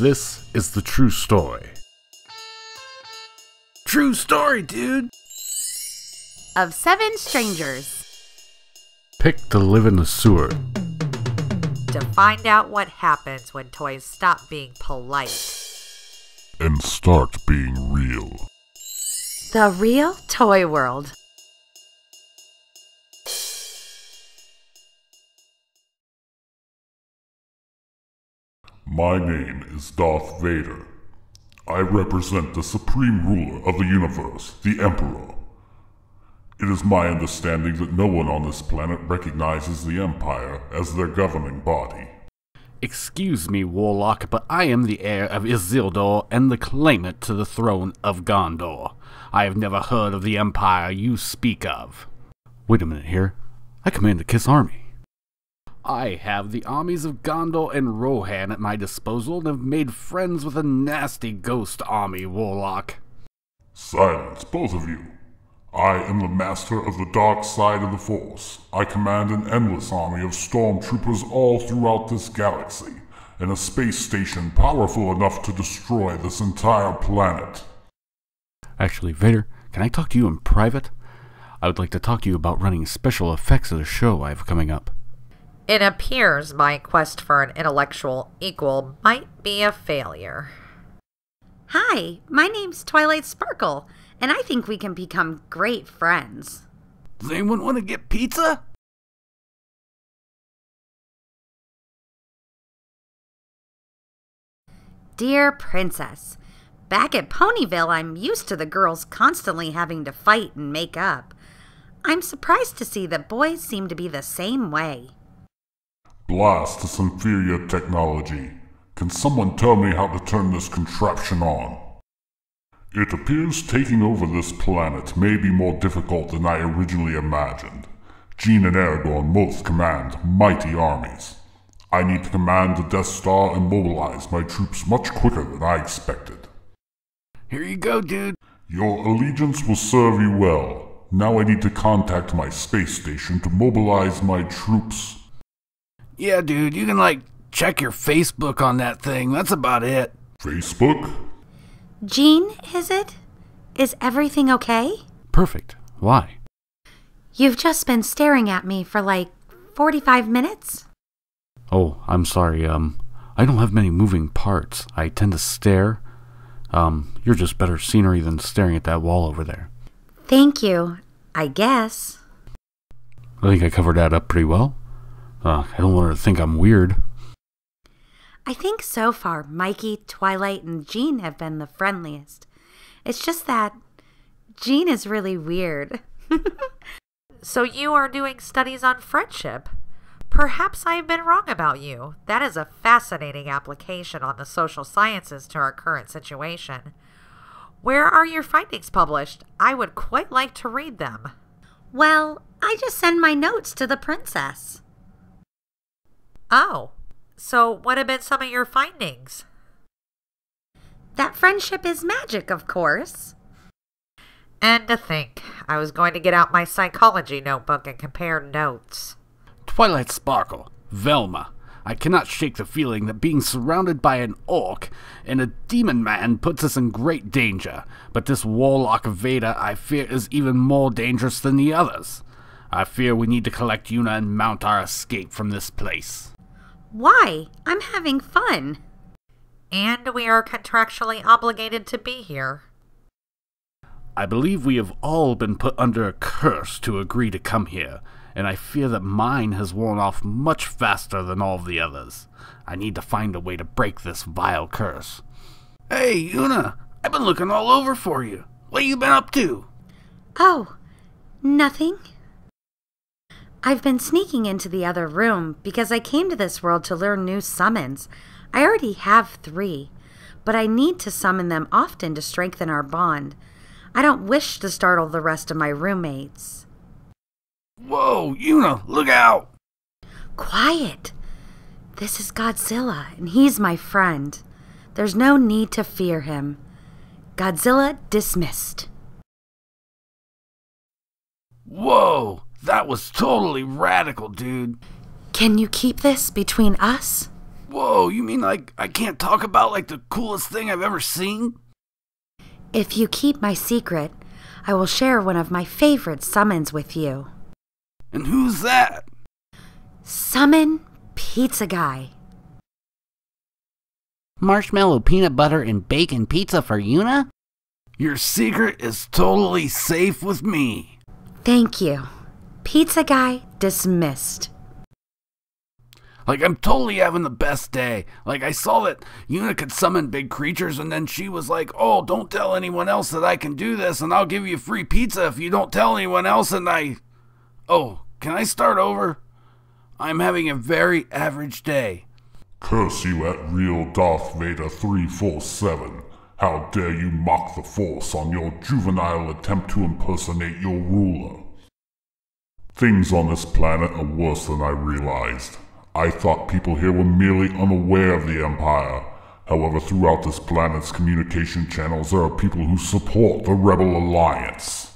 This is the true story. True story, dude! Of seven strangers. Picked to live in the sewer. To find out what happens when toys stop being polite. and start being real. The real toy world. My name is Darth Vader. I represent the supreme ruler of the universe, the Emperor. It is my understanding that no one on this planet recognizes the Empire as their governing body. Excuse me, Warlock, but I am the heir of Isildur and the claimant to the throne of Gondor. I have never heard of the empire you speak of. Wait a minute here. I command the Kiss army. I have the armies of Gondor and Rohan at my disposal and have made friends with a nasty ghost army, Warlock. Silence, both of you. I am the master of the dark side of the Force. I command an endless army of stormtroopers all throughout this galaxy, and a space station powerful enough to destroy this entire planet. Actually, Vader, can I talk to you in private? I would like to talk to you about running special effects at a show I have coming up. It appears my quest for an intellectual equal might be a failure. Hi, my name's Twilight Sparkle, and I think we can become great friends. Does anyone want to get pizza? Dear Princess, back at Ponyville, I'm used to the girls constantly having to fight and make up. I'm surprised to see that boys seem to be the same way. Blast this inferior technology. Can someone tell me how to turn this contraption on? It appears taking over this planet may be more difficult than I originally imagined. Gene and Aragorn both command mighty armies. I need to command the Death Star and mobilize my troops much quicker than I expected. Here you go, dude. Your allegiance will serve you well. Now I need to contact my space station to mobilize my troops. Yeah, dude, you can, like, check your Facebook on that thing. That's about it. Facebook? Gene, is it? Is everything okay? Perfect. Why? You've just been staring at me for like 45 minutes? Oh, I'm sorry. Um, I don't have many moving parts. I tend to stare. Um, you're just better scenery than staring at that wall over there. Thank you, I guess. I think I covered that up pretty well. Uh, I don't want her to think I'm weird. I think so far Mikey, Twilight, and Gene have been the friendliest. It's just that Gene is really weird. So you are doing studies on friendship? Perhaps I have been wrong about you. That is a fascinating application on the social sciences to our current situation. Where are your findings published? I would quite like to read them. well, I just send my notes to the princess. Oh, so what have been some of your findings? That friendship is magic, of course. And to think, I was going to get out my psychology notebook and compare notes. Twilight Sparkle, Velma. I cannot shake the feeling that being surrounded by an orc and a demon man puts us in great danger, but this warlock Vader I fear is even more dangerous than the others. I fear we need to collect Yuna and mount our escape from this place. Why? I'm having fun. And we are contractually obligated to be here. I believe we have all been put under a curse to agree to come here, and I fear that mine has worn off much faster than all of the others. I need to find a way to break this vile curse. Hey, Yuna, I've been looking all over for you. What you been up to? Oh, nothing. I've been sneaking into the other room because I came to this world to learn new summons. I already have three, but I need to summon them often to strengthen our bond. I don't wish to startle the rest of my roommates. Whoa, Yuna, look out! Quiet! This is Godzilla, and he's my friend. There's no need to fear him. Godzilla dismissed. Whoa, that was totally radical, dude. Can you keep this between us? Whoa, you mean like I can't talk about like the coolest thing I've ever seen? If you keep my secret, I will share one of my favorite summons with you. And who's that? Summon Pizza Guy. Marshmallow peanut butter and bacon pizza for Yuna? Your secret is totally safe with me. Thank you. Pizza Guy dismissed. Like, I'm totally having the best day. Like, I saw that Yuna could summon big creatures, and then she was like, Oh, don't tell anyone else that I can do this, and I'll give you free pizza if you don't tell anyone else. And I. Oh, can I start over? I'm having a very average day. Curse you at real Darth Vader 347. How dare you mock the Force on your juvenile attempt to impersonate your ruler? Things on this planet are worse than I realized. I thought people here were merely unaware of the Empire. However, throughout this planet's communication channels, there are people who support the Rebel Alliance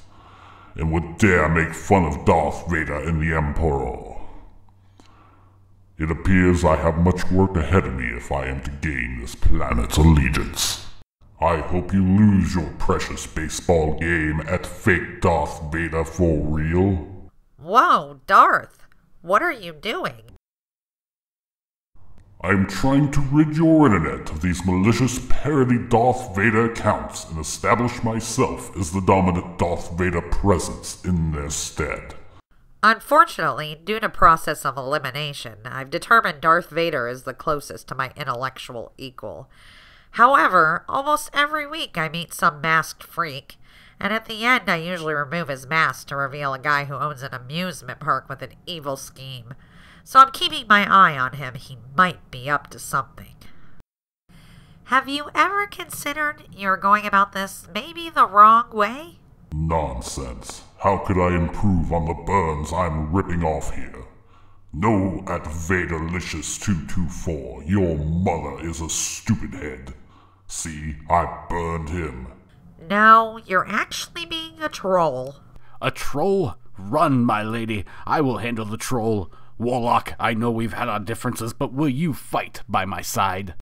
and would dare make fun of Darth Vader and the Emperor. It appears I have much work ahead of me if I am to gain this planet's allegiance. I hope you lose your precious baseball game at fake Darth Vader for real. Whoa, Darth, what are you doing? I am trying to rid your internet of these malicious parody Darth Vader accounts and establish myself as the dominant Darth Vader presence in their stead. Unfortunately, due to process of elimination, I've determined Darth Vader is the closest to my intellectual equal. However, almost every week I meet some masked freak, and at the end I usually remove his mask to reveal a guy who owns an amusement park with an evil scheme. So I'm keeping my eye on him. He might be up to something. Have you ever considered you're going about this maybe the wrong way? Nonsense. How could I improve on the burns I'm ripping off here? No, at Vaderlicious224, your mother is a stupid head. See, I burned him. No, you're actually being a troll. A troll? Run, my lady. I will handle the troll. Warlock, I know we've had our differences, but will you fight by my side?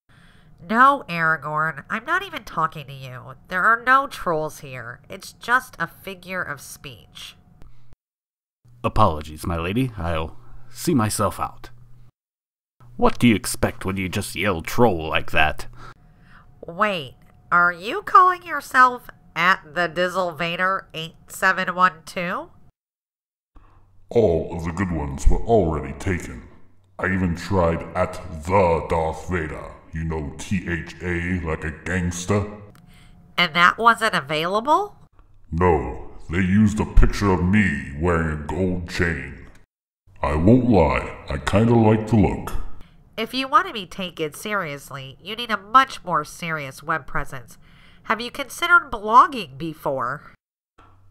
No, Aragorn, I'm not even talking to you. There are no trolls here. It's just a figure of speech. Apologies, my lady. I'll see myself out. What do you expect when you just yell troll like that? Wait, are you calling yourself at the Dizzle Vader 8712? All of the good ones were already taken. I even tried at the Darth Vader. You know, T H A like a gangster? And that wasn't available? No, they used a picture of me wearing a gold chain. I won't lie, I kinda like the look. If you want to be taken seriously, you need a much more serious web presence. Have you considered blogging before?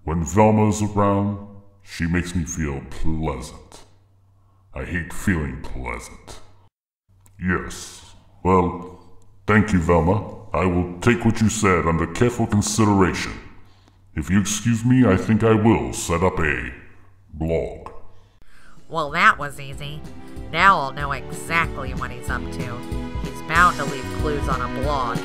When Velma's around, she makes me feel pleasant. I hate feeling pleasant. Yes. Well, thank you, Velma. I will take what you said under careful consideration. If you excuse me, I think I will set up a blog. Well, that was easy. Now I'll know exactly what he's up to. He's bound to leave clues on a blog.